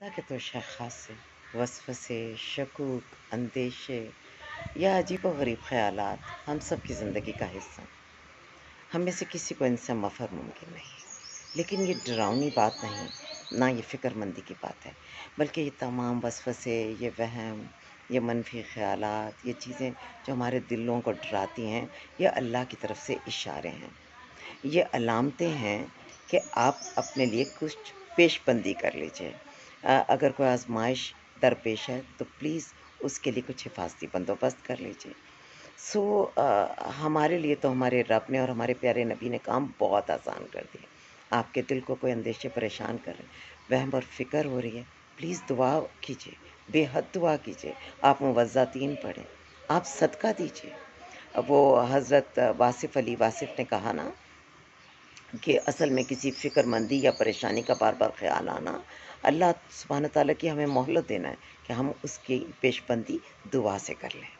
के तो ख़ास से वसवसे, शकूक, अंदेशे या अजीब व गरीब ख्याल हम सब की ज़िंदगी का हिस्सा। हम में से किसी को इनसे मफर मुमकिन नहीं। लेकिन ये डरावनी बात नहीं, ना ये फ़िक्रमंदी की बात है, बल्कि ये तमाम वसवसे, ये वहम, ये मनफी ख्याल ये चीज़ें जो हमारे दिलों को डराती हैं, ये अल्लाह की तरफ़ से इशारे हैं। ये अलामतें हैं कि आप अपने लिए कुछ पेशबंदी कर लीजिए। अगर कोई आजमाइश दरपेश है तो प्लीज़ उसके लिए कुछ हिफाजती बंदोबस्त कर लीजिए। सो so, हमारे लिए तो हमारे रब ने और हमारे प्यारे नबी ने काम बहुत आसान कर दिया। आपके दिल को कोई अंदेशे परेशान कर रहे वहम और फ़िक्र हो रही है। प्लीज़ दुआ कीजिए। बेहद दुआ कीजिए। आप मुवज़ातीन पढ़ें। आप सदका दीजिए। वो हज़रत वासिफ़ अली वासिफ़ ने कहा ना कि असल में किसी फ़िक्रमंदी या परेशानी का बार बार ख्याल आना, अल्लाह सुबहान ताली की हमें मोहलत देना है कि हम उसकी पेशबंदी दुआ से कर लें।